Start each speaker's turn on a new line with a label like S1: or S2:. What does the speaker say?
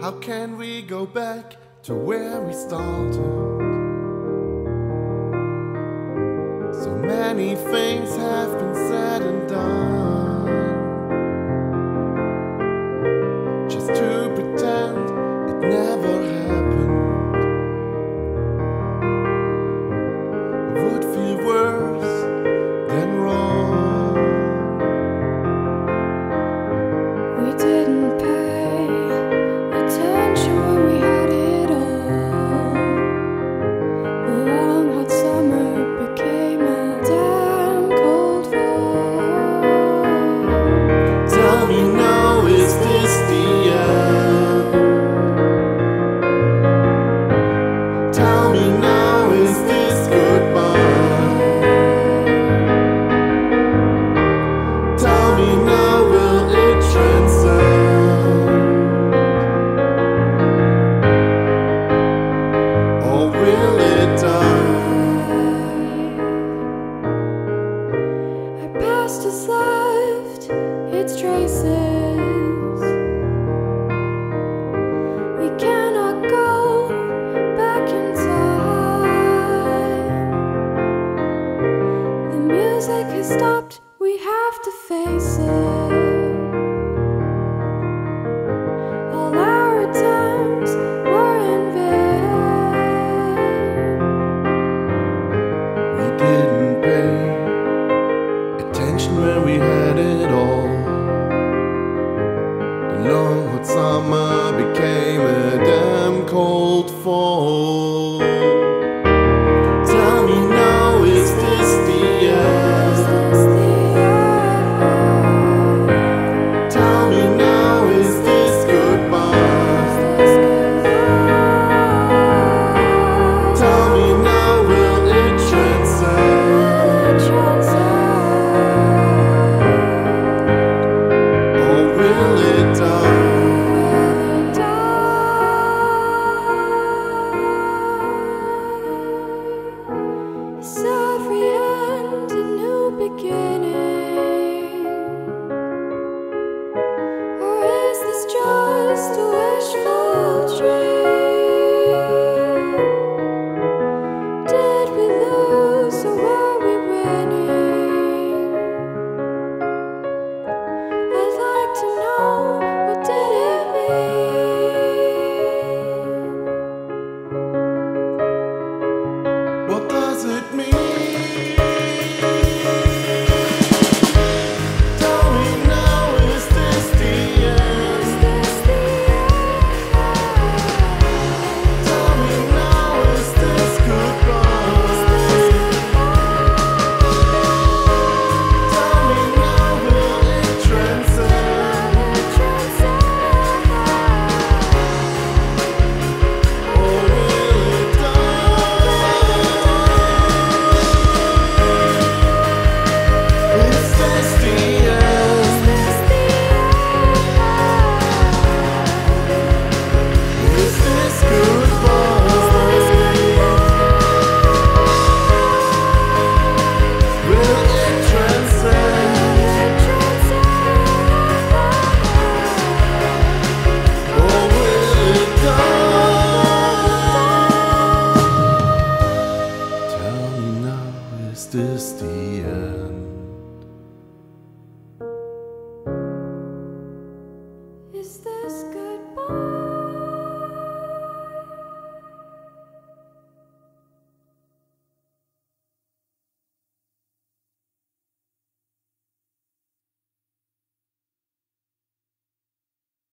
S1: How can we go back to where we started? So many things have been said and done.
S2: has left its traces. We cannot go back in time. The music has stopped, we have to face it.
S1: Samar. again. is this the end? Is this
S2: good?